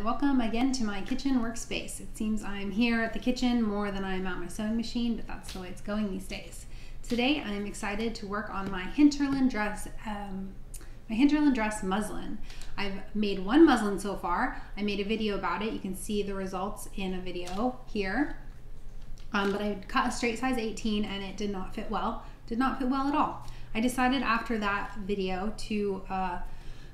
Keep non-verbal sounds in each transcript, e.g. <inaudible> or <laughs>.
and welcome again to my kitchen workspace. It seems I'm here at the kitchen more than I'm at my sewing machine, but that's the way it's going these days. Today I'm excited to work on my hinterland dress, um, my hinterland dress muslin. I've made one muslin so far. I made a video about it. You can see the results in a video here. Um, but I cut a straight size 18 and it did not fit well. Did not fit well at all. I decided after that video to uh,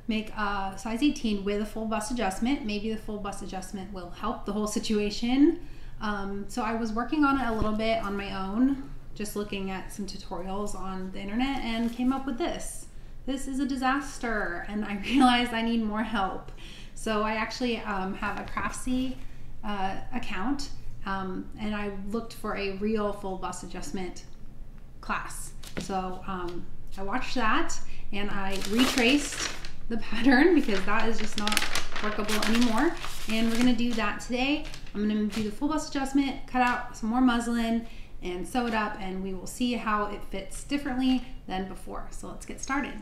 make a size 18 with a full bust adjustment. Maybe the full bust adjustment will help the whole situation. Um, so I was working on it a little bit on my own, just looking at some tutorials on the internet and came up with this. This is a disaster and I <laughs> realized I need more help. So I actually um, have a Craftsy uh, account um, and I looked for a real full bust adjustment class. So um, I watched that and I retraced the pattern because that is just not workable anymore. And we're gonna do that today. I'm gonna do the full bust adjustment, cut out some more muslin and sew it up and we will see how it fits differently than before. So let's get started.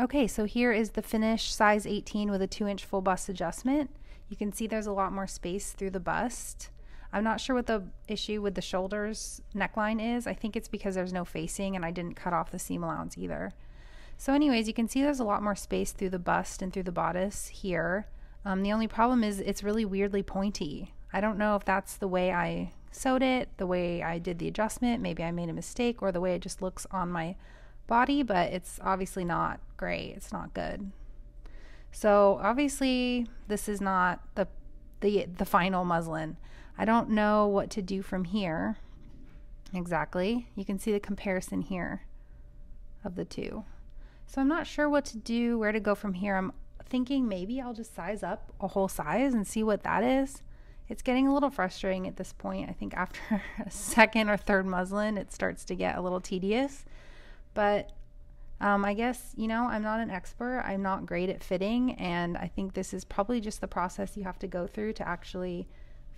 Okay, so here is the finished size 18 with a 2 inch full bust adjustment. You can see there's a lot more space through the bust. I'm not sure what the issue with the shoulders neckline is. I think it's because there's no facing and I didn't cut off the seam allowance either. So anyways, you can see there's a lot more space through the bust and through the bodice here. Um, the only problem is it's really weirdly pointy. I don't know if that's the way I sewed it, the way I did the adjustment, maybe I made a mistake, or the way it just looks on my body, but it's obviously not great. It's not good. So obviously this is not the the the final muslin. I don't know what to do from here exactly. You can see the comparison here of the two. So I'm not sure what to do, where to go from here. I'm thinking maybe I'll just size up a whole size and see what that is. It's getting a little frustrating at this point. I think after <laughs> a second or third muslin, it starts to get a little tedious. But um, I guess, you know, I'm not an expert. I'm not great at fitting. And I think this is probably just the process you have to go through to actually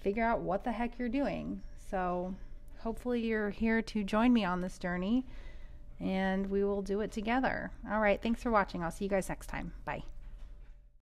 figure out what the heck you're doing. So hopefully you're here to join me on this journey and we will do it together. All right. Thanks for watching. I'll see you guys next time. Bye.